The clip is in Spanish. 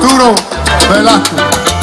Arturo Velasco.